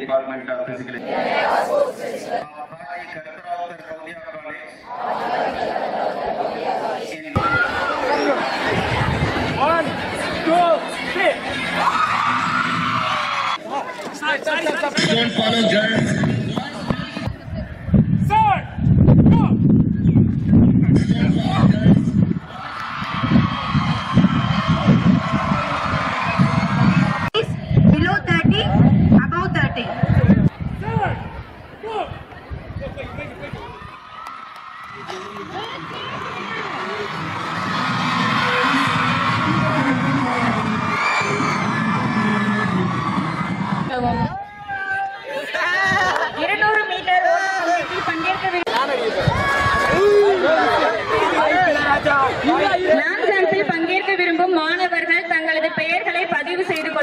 Department of Physical Education. Bhai Kartarav Kaudia College. In One, two, three. Side, side, side. Don't follow giants.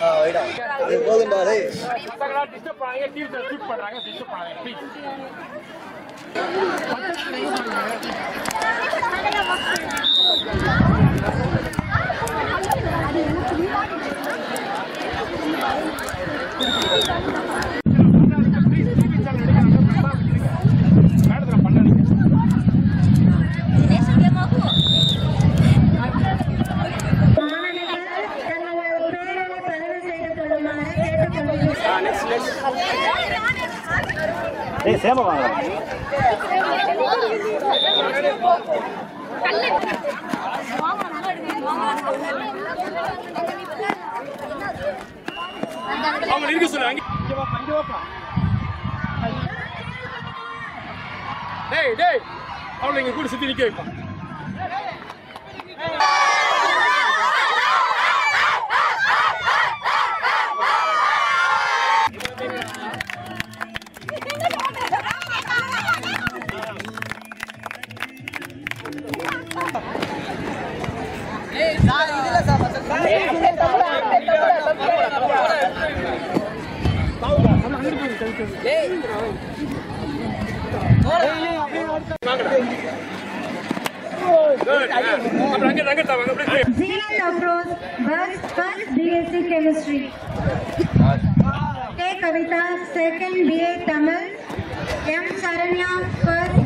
ஆ வைடா இது போதும்பா டேய் பசங்களா disturb பண்ணாங்க teacher shoot பண்றாங்க டிஸ்டர்ப் பண்ணாங்க ப்ளீஸ் மாணவர்கள் ஏய் சேம வாங்க. அவங்க இருக்க சொல்லு அங்கே. கூட சுத்தி நிக்க வைப்பான் Zero Afros, Birds, First BSc Chemistry. K. Kavita, Second BA Tamil. M. Saranya, First